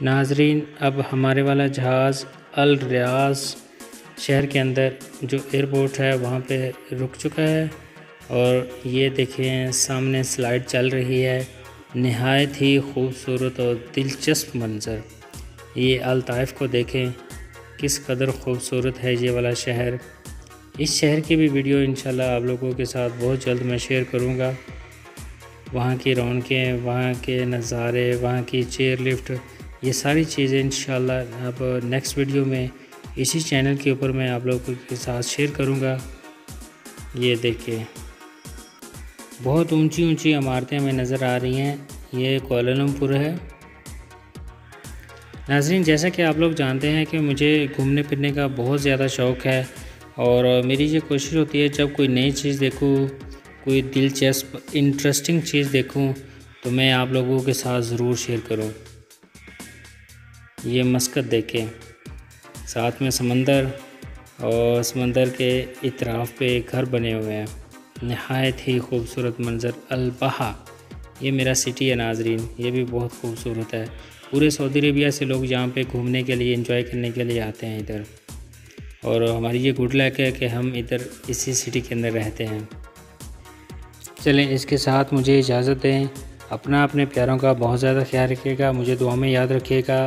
नाजरीन, अब हमारे वाला जहाज़ अल रियाज शहर के अंदर जो एयरपोर्ट है, वहाँ पे रुक चुका है। और ये देखें, सामने स्लाइड चल रही है। नहायत ही खूबसूरत और दिलचस्प मंज़र। ये अल ताइफ को देखें, किस कदर खूबसूरत है ये वाला शहर। इस शहर की भी वीडियो इंशाल्लाह आप लोगों के साथ बहुत जल्द मैं शेयर करूँगा। वहाँ की रौनकें, वहाँ के नज़ारे, वहाँ की चेयर लिफ्ट ये सारी चीज़ें इन अब नेक्स्ट वीडियो में इसी चैनल के ऊपर मैं आप लोगों के साथ शेयर करूँगा। ये देखिए, बहुत ऊँची ऊँची इमारतें हमें नज़र आ रही हैं। ये कोलमपुर है। नाजरीन, जैसा कि आप लोग जानते हैं कि मुझे घूमने फिरने का बहुत ज़्यादा शौक़ है और मेरी ये कोशिश होती है, जब कोई नई चीज़ देखूँ, कोई दिलचस्प इंटरेस्टिंग चीज़ देखूँ तो मैं आप लोगों के साथ ज़रूर शेयर करूँ। ये मस्कत देखें। साथ में समंदर और समंदर के इतराफ़ पे घर बने हुए हैं। नहायत ही खूबसूरत मंज़र अलबहा। ये मेरा सिटी है नाजरीन, ये भी बहुत खूबसूरत है। पूरे सऊदी अरबिया से लोग यहाँ पे घूमने के लिए इंजॉय करने के लिए आते हैं इधर। और हमारी ये गुड लक है कि हम इधर इसी सिटी के अंदर रहते हैं। चलें, इसके साथ मुझे इजाज़त दें। अपना अपने प्यारों का बहुत ज़्यादा ख्याल रखिएगा। मुझे दुआ में याद रखिएगा।